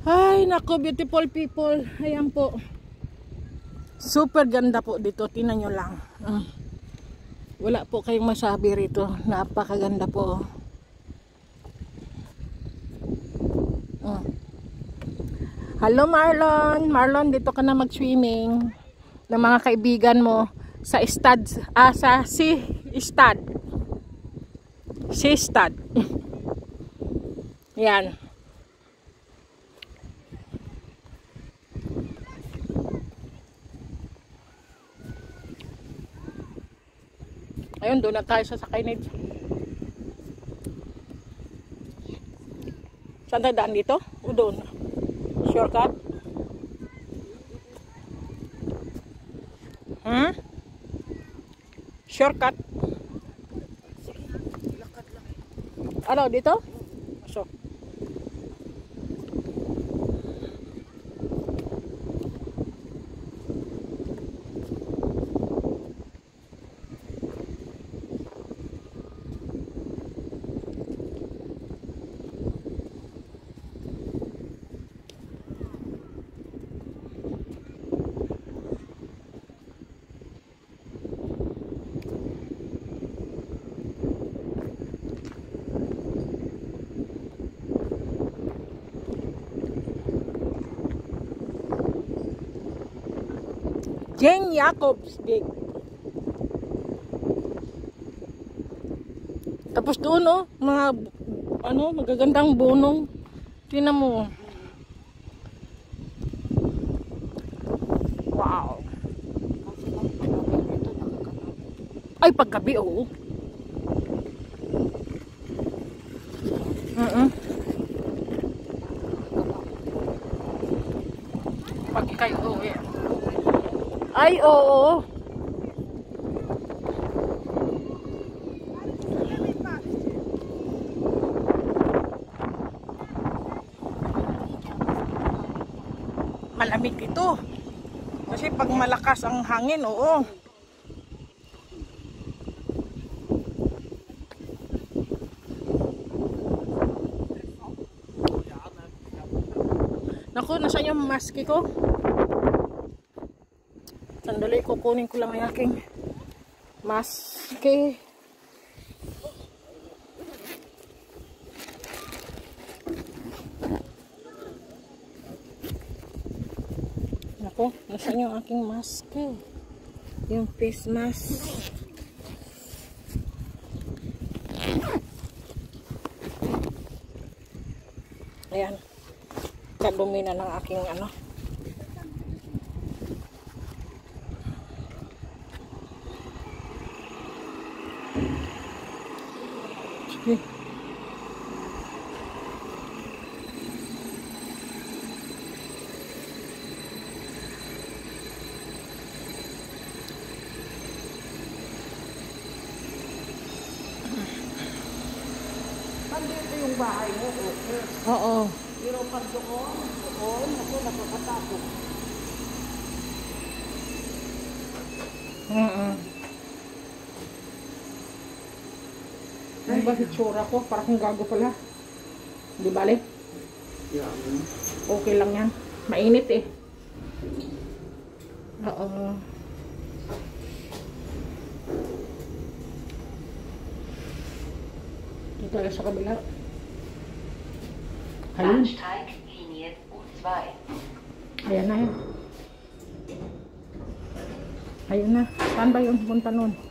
Ay, nako, beautiful people. Ayan po. Super ganda po dito. Tingnan nyo lang. Mm. Wala po kayong masabi rito. Napakaganda po. Mm. Hello Marlon. Marlon, dito ka na mag-swimming ng mga kaibigan mo sa stad. Ah, sa si stad. Si stad. Yan. Ayun, doon na tayo sa Sakaynid. Saan tayo daan dito? O doon? Shortcut? Hmm? Shortcut? Ano, dito? Jane Jacobs Big. Tapos doon oh, mga ano, magagandang bunong. Tingnan mo. Wow. Ay, paggabi oh. Uh -uh. Pag oh, yeah. Ay, oo. Malamig ito. Kasi pag malakas ang hangin, oo. Naku, nasa yung maski ko? Sandali, kukunin ko lang ang aking maske. Nako, nasan yung aking maske? Yung face mask. Ayan. Kadumi na ng aking ano. Okay. Nandito yung bahay mo, okay. Oo. Pero pag doon, doon, ako nakakatakot. Mm -mm. Ano ba hitsura ko? Parang kung gago pala. Di bale? Yeah. Okay lang yan. Mainit eh. Oo. Dito tayo sa kabila. Ayun. Bahnsteiglinie U2. Ayan na yun. Ayun na. Saan ba yung punta nun?